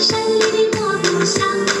山里的蘑菇香。